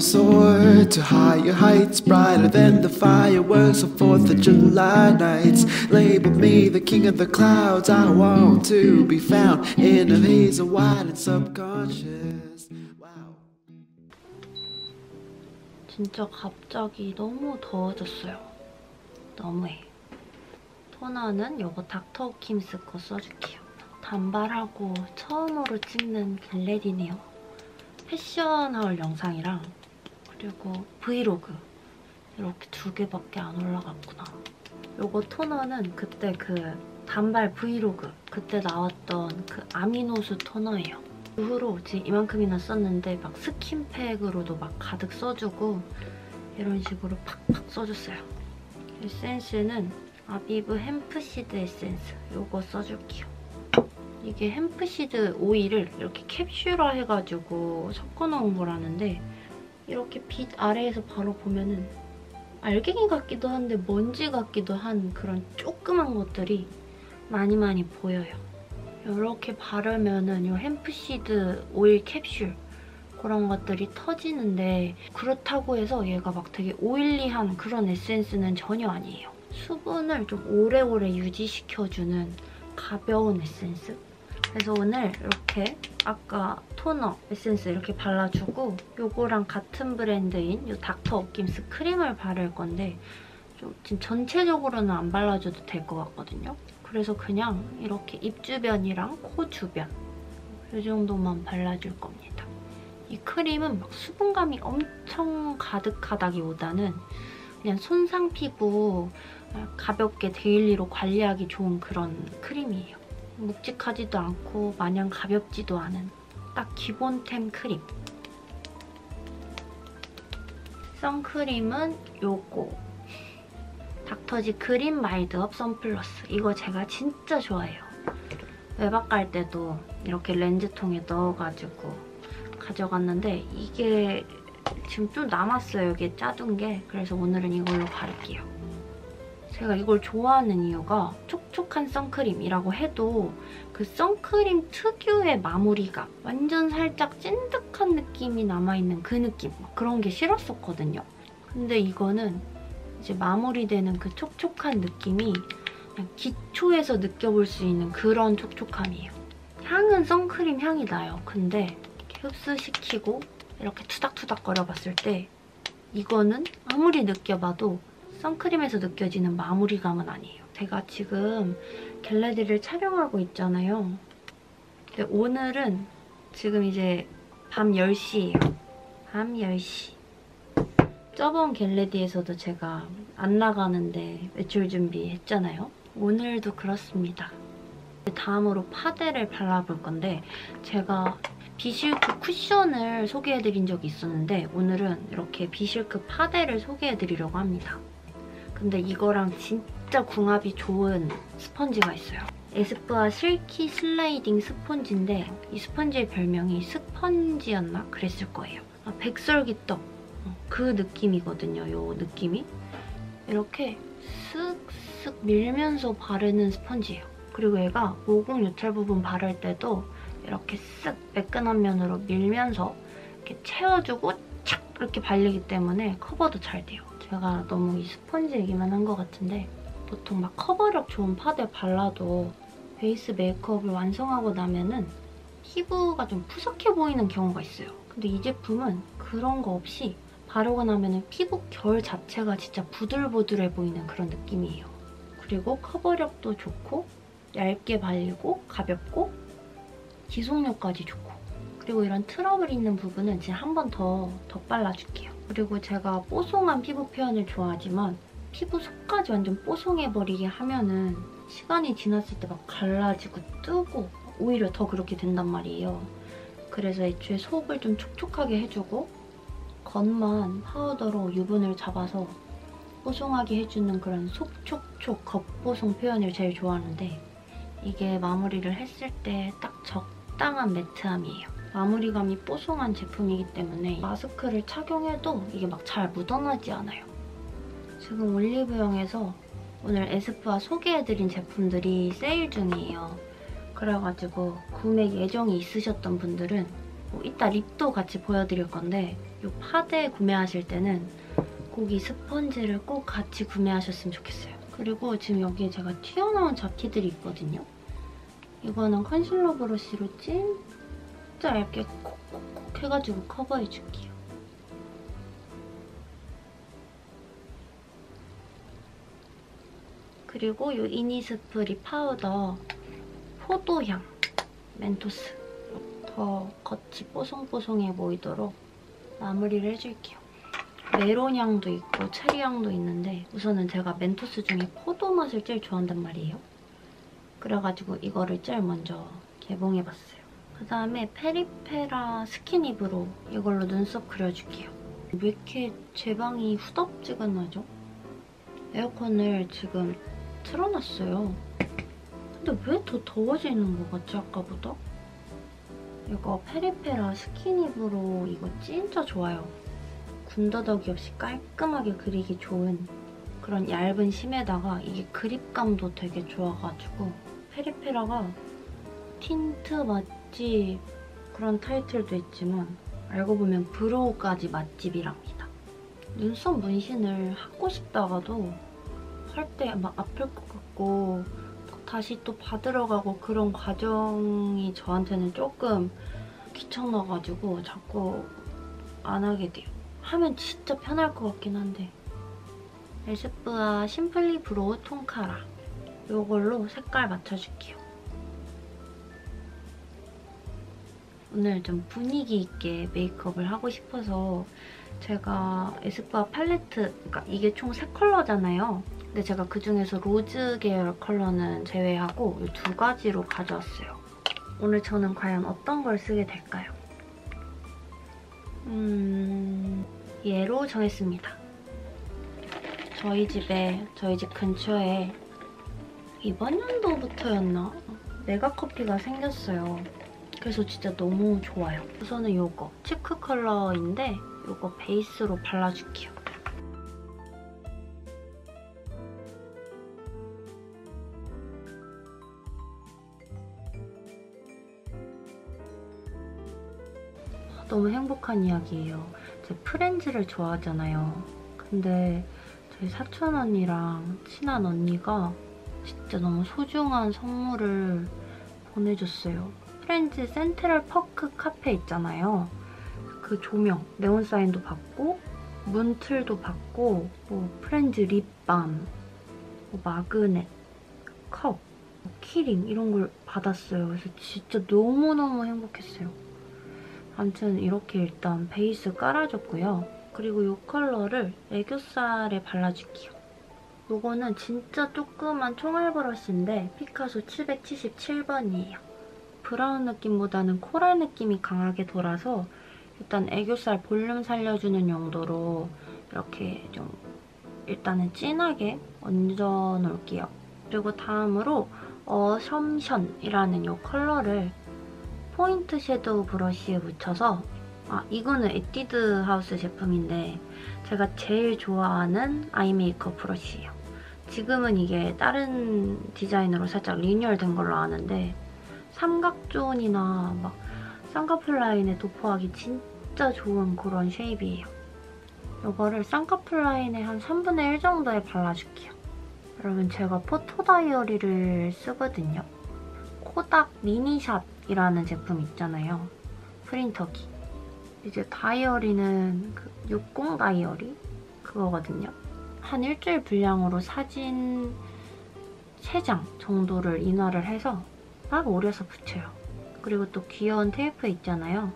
Gonna soar to higher heights, brighter than the fireworks of 4th of July nights. Label me the king of the clouds. I want to be found in a haze of white and subconscious. Wow. 진짜 갑자기 너무 더워졌어요. 너무해. 토너는 요거 닥터 킴스 거 써줄게요. 단발하고 처음으로 찍는 글래디네요. 패션 haul 영상이랑 그리고 브이로그 이렇게 두 개밖에 안 올라갔구나. 요거 토너는 그때 그 단발 브이로그 그때 나왔던 그 아미노스 토너예요. 그 후로 지금 이만큼이나 썼는데 막 스킨팩으로도 막 가득 써주고 이런 식으로 팍팍 써줬어요. 에센스는 아비브 hemp seed 에센스 이거 써줄게요. 이게 hemp seed 오일을 이렇게 캡슐화 해가지고 섞어놓은 거라는데 이렇게 빛 아래에서 바로 보면은 알갱이 같기도 한데 먼지 같기도 한 그런 조그만 것들이 많이 많이 보여요. 이렇게 바르면은 이 hemp seed 오일 캡슐 그런 것들이 터지는데 그렇다고 해서 얘가 막 되게 oily한 그런 에센스는 전혀 아니에요. 수분을 좀 오래오래 유지시켜주는 가벼운 에센스? 그래서 오늘 이렇게 아까 토너 에센스 이렇게 발라주고 요거랑 같은 브랜드인 이 닥터 업김스 크림을 바를 건데 좀 지금 전체적으로는 안 발라줘도 될 것 같거든요. 그래서 그냥 이렇게 입 주변이랑 코 주변 이 정도만 발라줄 겁니다. 이 크림은 막 수분감이 엄청 가득하다기보다는 그냥 손상 피부 가볍게 daily로 관리하기 좋은 그런 크림이에요. 묵직하지도 않고 마냥 가볍지도 않은 딱 기본템 크림. 선크림은 요거. 닥터지 그린 마일드업 선플러스. 이거 제가 진짜 좋아해요. 외박 갈 때도 이렇게 렌즈통에 넣어가지고 가져갔는데 이게 지금 좀 남았어요. 이게 짜둔 게. 그래서 오늘은 이걸로 바를게요. 제가 이걸 좋아하는 이유가 촉 촉한 선크림이라고 해도 그 선크림 특유의 마무리가 완전 살짝 찐득한 느낌이 남아있는 그 느낌 그런 게 싫었었거든요. 근데 이거는 이제 마무리되는 그 촉촉한 느낌이 기초에서 느껴볼 수 있는 그런 촉촉함이에요. 향은 선크림 향이 나요. 근데 흡수시키고 이렇게 투닥투닥 거려봤을 때 이거는 아무리 느껴봐도 선크림에서 느껴지는 마무리감은 아니에요. 제가 지금 겟레디를 촬영하고 있잖아요. 근데 오늘은 지금 이제 밤 10시예요. 밤 10시. 저번 겟레디에서도 제가 안 나가는데 외출 준비했잖아요. 오늘도 그렇습니다. 다음으로 파데를 발라볼 건데 제가 비실크 쿠션을 소개해드린 적이 있었는데 오늘은 이렇게 비실크 파데를 소개해드리려고 합니다. 근데 이거랑 진짜 궁합이 좋은 스펀지가 있어요. 에스쁘아 실키 슬라이딩 스펀지인데 이 스펀지의 별명이 스펀지였나? 그랬을 거예요. 아, 백설기떡 어, 그 느낌이거든요, 이 느낌이. 이렇게 쓱쓱 밀면서 바르는 스펀지예요. 그리고 얘가 모공 요철 부분 바를 때도 이렇게 쓱 매끈한 면으로 밀면서 이렇게 채워주고 착 이렇게 발리기 때문에 커버도 잘 돼요. 제가 너무 이 스펀지 얘기만 한 것 같은데 보통 막 커버력 좋은 파데 발라도 베이스 메이크업을 완성하고 나면은 피부가 좀 푸석해 보이는 경우가 있어요. 근데 이 제품은 그런 거 없이 바르고 나면은 피부 결 자체가 진짜 부들부들해 보이는 그런 느낌이에요. 그리고 커버력도 좋고 얇게 발리고 가볍고 지속력까지 좋고 그리고 이런 트러블 있는 부분은 지금 한 번 더 덧발라줄게요. 그리고 제가 뽀송한 피부 표현을 좋아하지만 피부 속까지 완전 뽀송해버리게 하면은 시간이 지났을 때 막 갈라지고 뜨고 오히려 더 그렇게 된단 말이에요. 그래서 애초에 속을 좀 촉촉하게 해주고 겉만 파우더로 유분을 잡아서 뽀송하게 해주는 그런 속촉촉 겉뽀송 표현을 제일 좋아하는데 이게 마무리를 했을 때 딱 적당한 매트함이에요. 마무리감이 뽀송한 제품이기 때문에 마스크를 착용해도 이게 막 잘 묻어나지 않아요. 지금 올리브영에서 오늘 에스쁘아 소개해드린 제품들이 세일 중이에요. 그래가지고 구매 예정이 있으셨던 분들은 뭐 이따 립도 같이 보여드릴 건데 이 파데 구매하실 때는 꼭 이 스펀지를 꼭 같이 구매하셨으면 좋겠어요. 그리고 지금 여기에 제가 튀어나온 잡티들이 있거든요. 이거는 컨실러 브러쉬로 진짜 얇게 콕콕콕 해가지고 커버해줄게요. 그리고 이 이니스프리 파우더 포도향 멘토스 더 겉이 뽀송뽀송해 보이도록 마무리를 해줄게요. 메론 향도 있고 체리 향도 있는데 우선은 제가 멘토스 중에 포도 맛을 제일 좋아한단 말이에요. 그래가지고 이거를 제일 먼저 개봉해봤어요. 그 다음에 페리페라 skinny brow 이걸로 눈썹 그려줄게요. 왜 이렇게 제 방이 후덥지근하죠? 에어컨을 지금 틀어놨어요. 근데 왜 더 더워지는 것 같지 아까보다? 이거 페리페라 skinny brow 이거 진짜 좋아요. 군더더기 없이 깔끔하게 그리기 좋은 그런 얇은 심에다가 이게 그립감도 되게 좋아가지고 페리페라가 틴트 맛집 그런 타이틀도 있지만 알고 보면 brow까지 맛집이랍니다. 눈썹 문신을 하고 싶다가도 할 때 막 아플 것 같고 다시 또 받으러 가고 그런 과정이 저한테는 조금 귀찮아가지고 자꾸 안 하게 돼요. 하면 진짜 편할 것 같긴 한데 에스쁘아 simply brow 톤카라 이걸로 색깔 맞춰줄게요. 오늘 좀 분위기 있게 메이크업을 하고 싶어서 제가 에스쁘아 팔레트, 그러니까 이게 총 3컬러잖아요. 근데 제가 그중에서 로즈 계열 컬러는 제외하고 이 두 가지로 가져왔어요. 오늘 저는 과연 어떤 걸 쓰게 될까요? 음... 얘로 정했습니다. 저희 집에, 저희 집 근처에 이번 연도부터였나? 메가커피가 생겼어요. 그래서 진짜 너무 좋아요. 우선은 이거 치크 컬러인데 이거 베이스로 발라줄게요. 너무 행복한 이야기예요. 제 프렌즈를 좋아하잖아요. 근데 저희 사촌 언니랑 친한 언니가 진짜 너무 소중한 선물을 보내줬어요. Friends Central Perk 카페 있잖아요. 그 조명, 네온 사인도 받고 문틀도 받고 뭐 Friends 립밤, 뭐 magnet, 컵, 뭐 키링 이런 걸 받았어요. 그래서 진짜 너무너무 행복했어요. 아무튼 이렇게 일단 베이스 깔아줬고요. 그리고 이 컬러를 애교살에 발라줄게요. 이거는 진짜 조그만 총알 브러쉬인데 피카소 777번이에요. 브라운 느낌보다는 coral 느낌이 강하게 돌아서 일단 애교살 볼륨 살려주는 용도로 이렇게 좀 일단은 진하게 얹어 놓을게요. 그리고 다음으로 assumption이라는 이 컬러를 포인트 shadow 브러쉬에 묻혀서 아 이거는 에뛰드 하우스 제품인데 제가 제일 좋아하는 eye 메이크업 브러쉬예요. 지금은 이게 다른 디자인으로 살짝 리뉴얼 된 걸로 아는데 삼각zone이나 막 쌍꺼풀 라인에 도포하기 진짜 좋은 그런 shape이에요. 이거를 쌍꺼풀 라인에 한 3분의 1 정도에 발라줄게요. 여러분 제가 photo 다이어리를 쓰거든요. 코닥 mini shot 이라는 제품 있잖아요. 프린터기. 이제 다이어리는 그 60 다이어리? 그거거든요. 한 일주일 분량으로 사진 3장 정도를 인화를 해서 막 오려서 붙여요. 그리고 또 귀여운 테이프 있잖아요.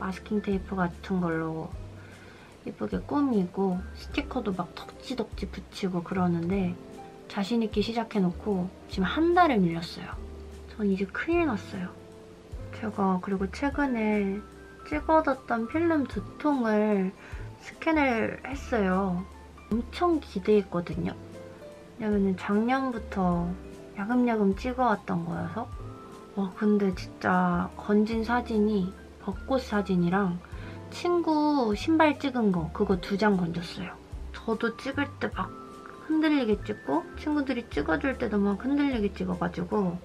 마스킹 테이프 같은 걸로 예쁘게 꾸미고 스티커도 막 덕지덕지 붙이고 그러는데 자신있게 시작해놓고 지금 한 달을 밀렸어요. 전 이제 큰일 났어요. 제가 그리고 최근에 찍어뒀던 필름 두 통을 스캔을 했어요. 엄청 기대했거든요. 왜냐면 작년부터 야금야금 찍어왔던 거여서 와 근데 진짜 건진 사진이 벚꽃 사진이랑 친구 신발 찍은 거 그거 두 장 건졌어요. 저도 찍을 때 막 흔들리게 찍고 친구들이 찍어줄 때도 막 흔들리게 찍어가지고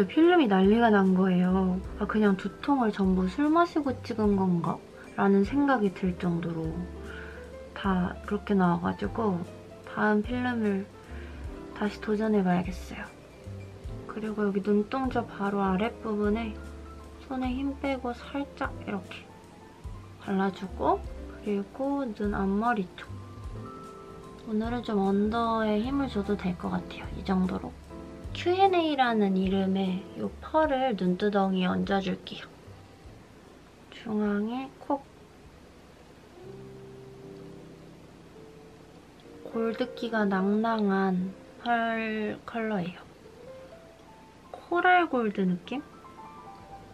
진짜 필름이 난리가 난 거예요. 아, 그냥 두 통을 전부 술 마시고 찍은 건가? 라는 생각이 들 정도로 다 그렇게 나와가지고 다음 필름을 다시 도전해봐야겠어요. 그리고 여기 눈동자 바로 아랫부분에 손에 힘 빼고 살짝 이렇게 발라주고 그리고 눈 앞머리 쪽 오늘은 좀 언더에 힘을 줘도 될 것 같아요. 이 정도로 Q&A라는 이름의 이 펄을 눈두덩이에 얹어줄게요. 중앙에 콕 골드기가 낭낭한 펄 컬러예요. 코랄 골드 느낌?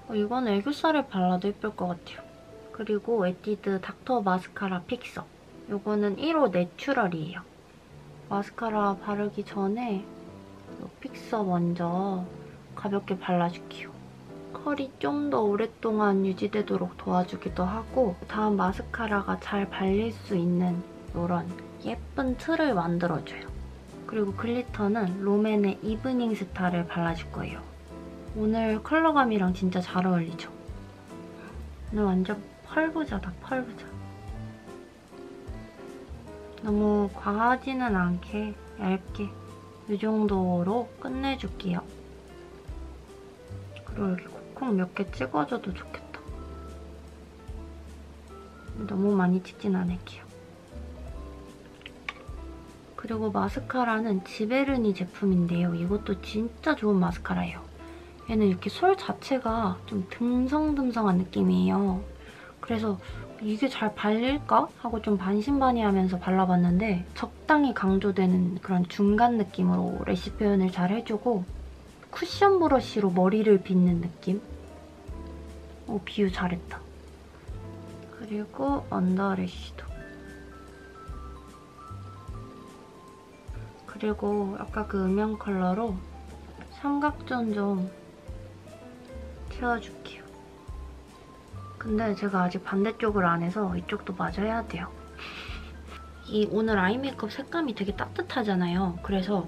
어, 이건 애교살에 발라도 예쁠 것 같아요. 그리고 에뛰드 닥터 마스카라 픽서. 이거는 1호 natural이에요. 마스카라 바르기 전에 이 픽서 먼저 가볍게 발라줄게요. 컬이 좀 더 오랫동안 유지되도록 도와주기도 하고 다음 마스카라가 잘 발릴 수 있는 이런 예쁜 틀을 만들어줘요. 그리고 glitter는 롬앤의 evening star를 발라줄 거예요. 오늘 컬러감이랑 진짜 잘 어울리죠? 오늘 완전 펄부자다, 펄부자. 너무 과하지는 않게 얇게 이 정도로 끝내줄게요. 그리고 여기 콕콕 몇 개 찍어줘도 좋겠다. 너무 많이 찍진 않을게요. 그리고 마스카라는 지베르니 제품인데요. 이것도 진짜 좋은 마스카라예요. 얘는 이렇게 솔 자체가 좀 듬성듬성한 느낌이에요. 그래서 이게 잘 발릴까? 하고 좀 반신반의하면서 발라봤는데 적당히 강조되는 그런 중간 느낌으로 래시 표현을 잘 해주고 쿠션 브러쉬로 머리를 빗는 느낌? 오, 비유 잘했다. 그리고 언더 래쉬도. 그리고 아까 그 음영 컬러로 삼각zone 좀 채워줄게요. 근데 제가 아직 반대쪽을 안 해서 이쪽도 마저 해야 돼요. 이 오늘 eye 메이크업 색감이 되게 따뜻하잖아요. 그래서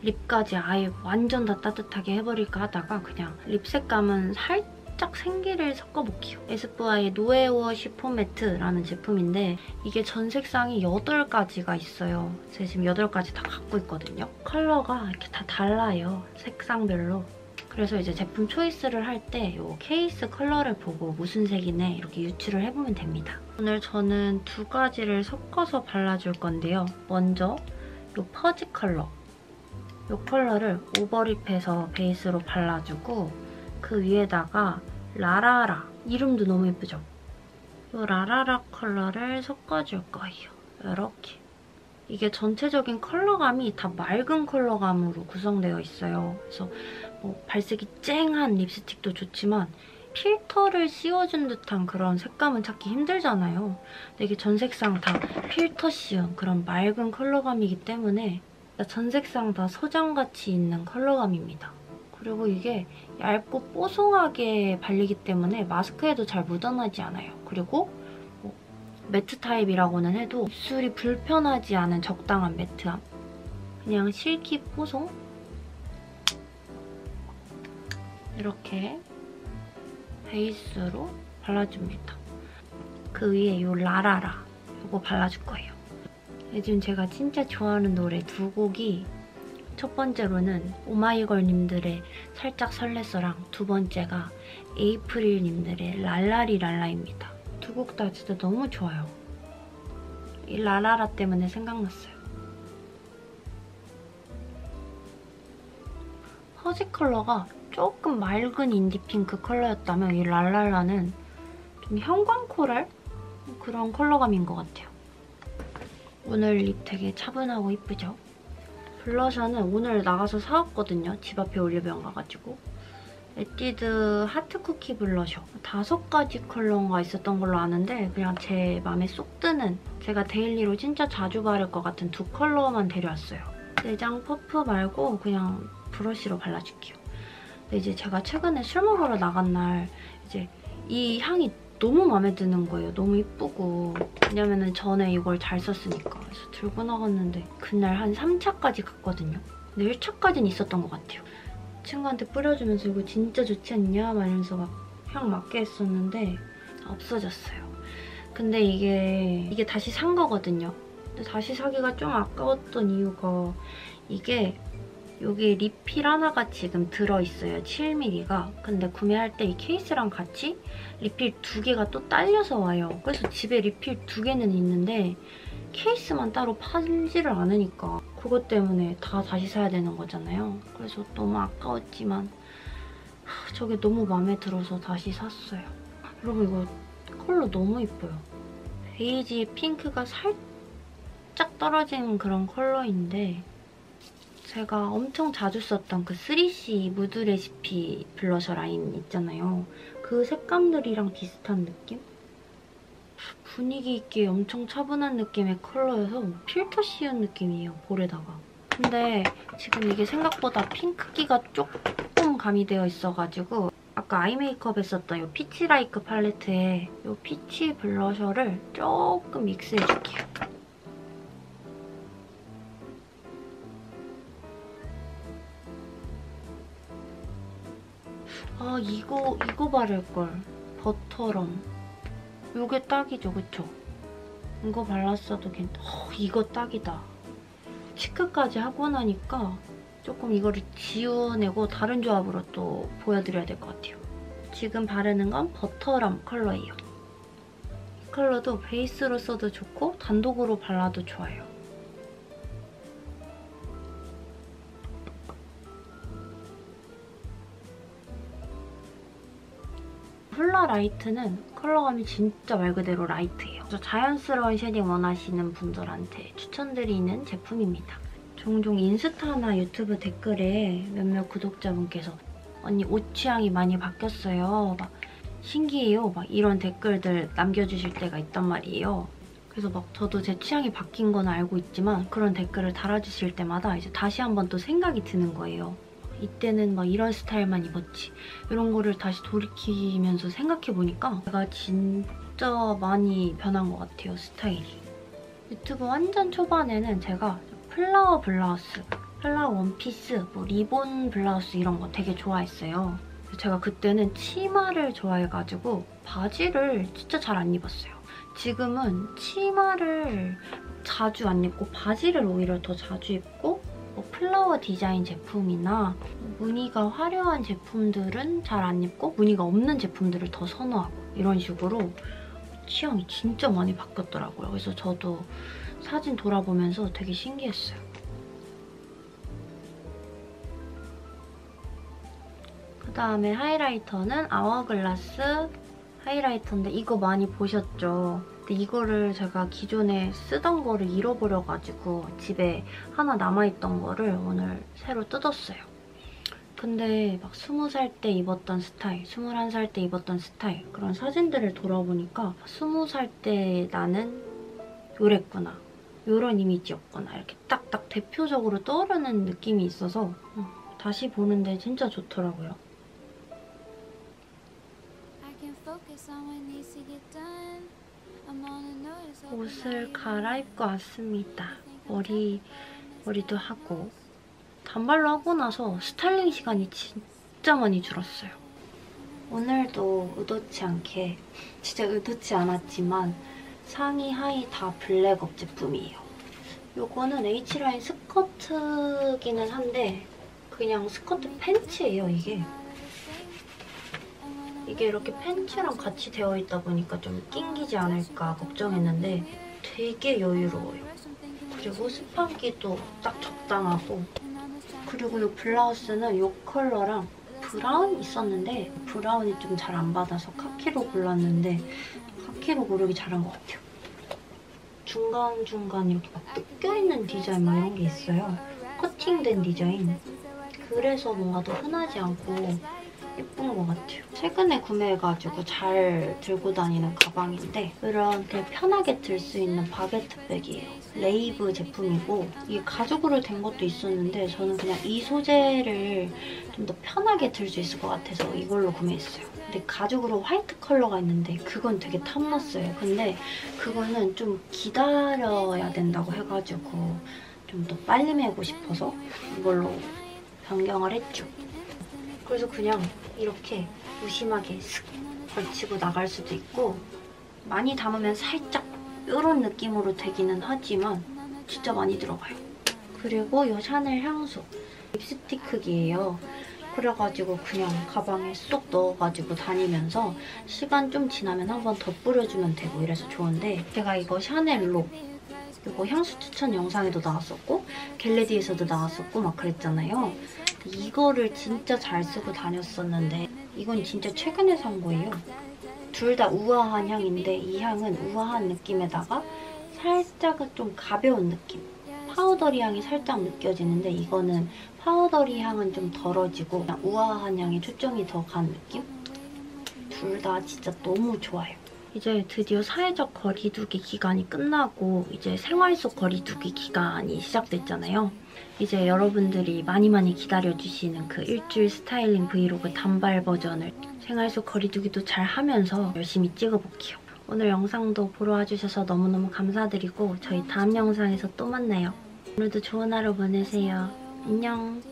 lip까지 아예 완전 다 따뜻하게 해버릴까 하다가 그냥 lip 색감은 살짝 생기를 섞어볼게요. 에스쁘아의 nowear chiffon matte라는 제품인데 이게 전 색상이 8가지가 있어요. 제가 지금 8가지 다 갖고 있거든요. 컬러가 이렇게 다 달라요. 색상별로. 그래서 이제 제품 choice를 할 때 이 케이스 컬러를 보고 무슨 색이네 이렇게 유추를 해보면 됩니다. 오늘 저는 두 가지를 섞어서 발라줄 건데요. 먼저 이 fuzzy 컬러. 이 컬러를 overlip해서 베이스로 발라주고 그 위에다가 라라라 이름도 너무 예쁘죠? 이 라라라 컬러를 섞어줄 거예요. 이렇게. 이게 전체적인 컬러감이 다 맑은 컬러감으로 구성되어 있어요. 그래서 뭐 발색이 쨍한 립스틱도 좋지만 필터를 씌워준 듯한 그런 색감은 찾기 힘들잖아요. 이게 전 색상 다 필터 씌운 그런 맑은 컬러감이기 때문에 전 색상 다 소장가치 있는 컬러감입니다. 그리고 이게 얇고 뽀송하게 발리기 때문에 마스크에도 잘 묻어나지 않아요. 그리고 뭐 매트 타입이라고는 해도 입술이 불편하지 않은 적당한 매트함. 그냥 실키 뽀송? 이렇게 베이스로 발라줍니다. 그 위에 이 라라라 이거 발라줄 거예요. 요즘 제가 진짜 좋아하는 노래 두 곡이 첫 번째로는 오마이걸님들의 살짝 설렜어랑 두 번째가 에이프릴님들의 랄라리랄라입니다. 두 곡 다 진짜 너무 좋아요. 이 라라라 때문에 생각났어요. 퍼지 컬러가 조금 맑은 인디 핑크 컬러였다면 이 랄랄라는 좀 형광 코랄? 그런 컬러감인 것 같아요. 오늘 lip 되게 차분하고 이쁘죠? 블러셔는 오늘 나가서 사왔거든요. 집 앞에 올리브영 가가지고. 에뛰드 heart cookie 블러셔. 다섯 가지 컬러가 있었던 걸로 아는데 그냥 제 마음에 쏙 드는 제가 daily로 진짜 자주 바를 것 같은 두 컬러만 데려왔어요. 내장 퍼프 말고 그냥 브러쉬로 발라줄게요. 이제 제가 최근에 술 먹으러 나간 날 이제 이 향이 너무 마음에 드는 거예요. 너무 이쁘고. 왜냐면은 전에 이걸 잘 썼으니까. 그래서 들고 나갔는데 그날 한 3차까지 갔거든요. 근데 1차까지는 있었던 것 같아요. 친구한테 뿌려주면서 이거 진짜 좋지 않냐? 막 이러면서 막 향 맡게 했었는데 없어졌어요. 근데 이게 이게 다시 산 거거든요. 근데 다시 사기가 좀 아까웠던 이유가 이게 여기 리필 하나가 지금 들어있어요. 7mm가. 근데 구매할 때 이 케이스랑 같이 리필 두 개가 또 딸려서 와요. 그래서 집에 리필 두 개는 있는데 케이스만 따로 팔지를 않으니까 그것 때문에 다 다시 사야 되는 거잖아요. 그래서 너무 아까웠지만 하, 저게 너무 마음에 들어서 다시 샀어요. 여러분 이거 컬러 너무 이뻐요. 베이지 핑크가 살짝 떨어진 그런 컬러인데 제가 엄청 자주 썼던 그 3CE mood recipe 블러셔 라인 있잖아요. 그 색감들이랑 비슷한 느낌? 분위기 있게 엄청 차분한 느낌의 컬러여서 필터 씌운 느낌이에요, 볼에다가. 근데 지금 이게 생각보다 핑크기가 조금 가미되어 있어가지고 아까 eye 메이크업에 썼던 이 peach like 팔레트에 이 peach 블러셔를 조금 mix해줄게요. 아 이거 이거 바를걸. 버터럼. 이게 딱이죠 그쵸? 이거 발랐어도 괜찮... 어, 이거 딱이다. 치크까지 하고 나니까 조금 이거를 지워내고 다른 조합으로 또 보여드려야 될 것 같아요. 지금 바르는 건 버터럼 컬러예요. 이 컬러도 베이스로 써도 좋고 단독으로 발라도 좋아요 hoola light는 컬러감이 진짜 말 그대로 light예요. 그래서 자연스러운 shading 원하시는 분들한테 추천드리는 제품입니다. 종종 인스타나 유튜브 댓글에 몇몇 구독자분께서 언니 옷 취향이 많이 바뀌었어요. 막 신기해요. 막 이런 댓글들 남겨주실 때가 있단 말이에요. 그래서 막 저도 제 취향이 바뀐 건 알고 있지만 그런 댓글을 달아주실 때마다 이제 다시 한번 또 생각이 드는 거예요. 이때는 막 이런 스타일만 입었지. 이런 거를 다시 돌이키면서 생각해보니까 제가 진짜 많이 변한 것 같아요 스타일이. 유튜브 완전 초반에는 제가 flower 블라우스 flower 원피스, 뭐 리본 블라우스 이런 거 되게 좋아했어요. 제가 그때는 치마를 좋아해가지고 바지를 진짜 잘 안 입었어요. 지금은 치마를 자주 안 입고 바지를 오히려 더 자주 입고 뭐 플라워 디자인 제품이나 무늬가 화려한 제품들은 잘 안 입고 무늬가 없는 제품들을 더 선호하고 이런 식으로 취향이 진짜 많이 바뀌었더라고요. 그래서 저도 사진 돌아보면서 되게 신기했어요. 그다음에 하이라이터는 아워글라스 하이라이터인데 이거 많이 보셨죠? 근데 이거를 제가 기존에 쓰던 거를 잃어버려가지고 집에 하나 남아있던 거를 오늘 새로 뜯었어요. 근데 막 20살 때 입었던 스타일, 21살 때 입었던 스타일 그런 사진들을 돌아보니까 20살 때 나는 요랬구나. 요런 이미지였구나. 이렇게 딱딱 대표적으로 떠오르는 느낌이 있어서 음, 다시 보는데 진짜 좋더라고요. 옷을 갈아입고 왔습니다. 머리, 머리도 하고 단발로 하고 나서 스타일링 시간이 진짜 많이 줄었어요. 오늘도 의도치 않게 진짜 의도치 않았지만 상의, 하의 다 블랙업 제품이에요. 요거는 H라인 스커트기는 한데 그냥 스커트 팬츠예요, 이게. 이게 이렇게 팬츠랑 같이 되어 있다 보니까 좀 낑기지 않을까 걱정했는데 되게 여유로워요. 그리고 스판기도 딱 적당하고 그리고 이 블라우스는 이 컬러랑 브라운 있었는데 브라운이 좀 잘 안 받아서 카키로 골랐는데 카키로 고르기 잘한 것 같아요. 중간중간 이렇게 막 뜯겨있는 디자인 막 이런 게 있어요. 커팅된 디자인. 그래서 뭔가 더 흔하지 않고 예쁜 것 같아요. 최근에 구매해가지고 잘 들고 다니는 가방인데 이렇게 편하게 들 수 있는 바게트 백이에요. 레이브 제품이고 이게 가죽으로 된 것도 있었는데 저는 그냥 이 소재를 좀 더 편하게 들 수 있을 것 같아서 이걸로 구매했어요. 근데 가죽으로 화이트 컬러가 있는데 그건 되게 탐났어요. 근데 그거는 좀 기다려야 된다고 해가지고 좀 더 빨리 매고 싶어서 이걸로 변경을 했죠. 그래서 그냥 이렇게 무심하게 슥 걸치고 나갈 수도 있고 많이 담으면 살짝 이런 느낌으로 되기는 하지만 진짜 많이 들어가요. 그리고 이 샤넬 향수 립스틱 크기예요. 그래가지고 그냥 가방에 쏙 넣어가지고 다니면서 시간 좀 지나면 한 번 더 뿌려주면 되고 이래서 좋은데 제가 이거 샤넬로 이거 향수 추천 영상에도 나왔었고 get ready에서도 나왔었고 막 그랬잖아요. 이거를 진짜 잘 쓰고 다녔었는데 이건 진짜 최근에 산 거예요. 둘 다 우아한 향인데 이 향은 우아한 느낌에다가 살짝은 좀 가벼운 느낌. powdery 향이 살짝 느껴지는데 이거는 powdery 향은 좀 덜어지고 우아한 향에 초점이 더 간 느낌? 둘 다 진짜 너무 좋아요. 이제 드디어 사회적 거리두기 기간이 끝나고 이제 생활 속 거리두기 기간이 시작됐잖아요. 이제 여러분들이 많이 많이 기다려주시는 그 일주일 스타일링 브이로그 단발 버전을 생활 속 거리두기도 잘 하면서 열심히 찍어볼게요. 오늘 영상도 보러 와주셔서 너무너무 감사드리고 저희 다음 영상에서 또 만나요. 오늘도 좋은 하루 보내세요. 안녕.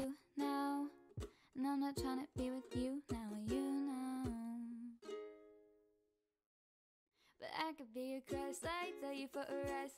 I could be a crush like tell you for a rest.